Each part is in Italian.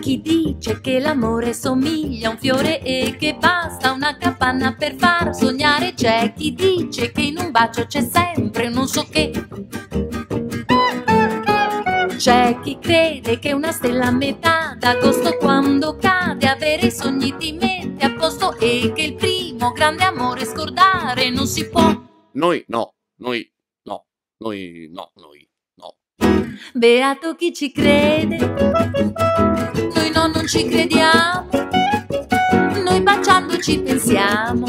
chi dice che l'amore somiglia a un fiore e che basta una capanna per far sognare. C'è chi dice che in un bacio c'è sempre non so che. C'è chi crede che una stella a metà d'agosto quando cade avere i sogni ti mette a posto e che il primo grande amore scordare non si può. Noi no, noi no, noi no, noi no. Beato chi ci crede, non ci crediamo, noi baciandoci pensiamo.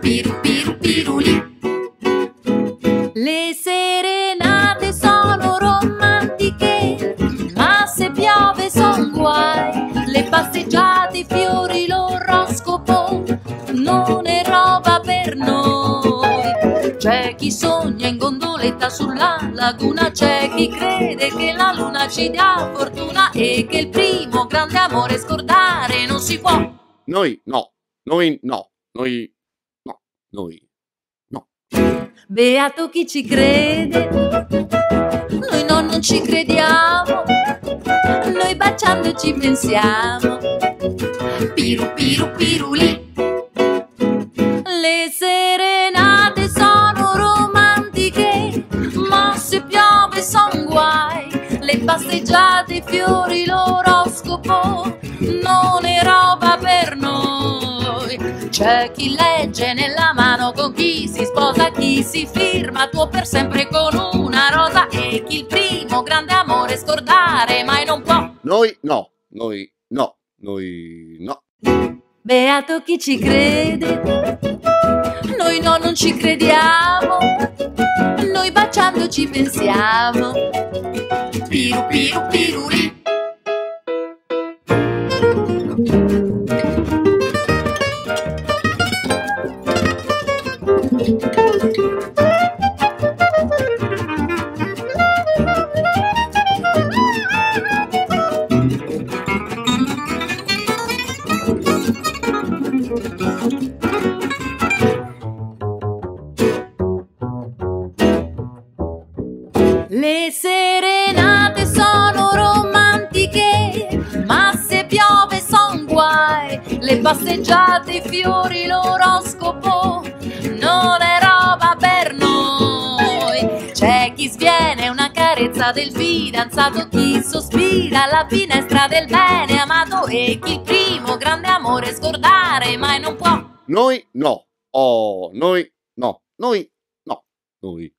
Piru piru piruli. Le serenate sono romantiche, ma se piove son guai. Le passeggiate, i fiori, l'oroscopo, non è roba per noi. C'è chi sogna gondoletta sulla laguna, c'è chi crede che la luna ci dia fortuna e che il primo grande amore scordare non si può. Noi no, noi no, noi no, noi no. Beato chi ci crede, noi no, non ci crediamo, noi baciandoci pensiamo. Piru piru piruli. Passeggiate, i fiori, l'oroscopo, non è roba per noi. C'è chi legge nella mano con chi si sposa, chi si firma tuo per sempre con una rosa e chi il primo grande amore scordare mai non può. Noi no, noi no, noi no. Beato chi ci crede, noi no non ci crediamo, noi baciandoci pensiamo. Piru piru piruli. Le passeggiate, i fiori, l'oroscopo, non è roba per noi. C'è chi sviene una carezza del fidanzato, chi sospira alla finestra del bene amato e chi il primo grande amore scordare mai non può. Noi no. Oh, noi no, noi no, noi.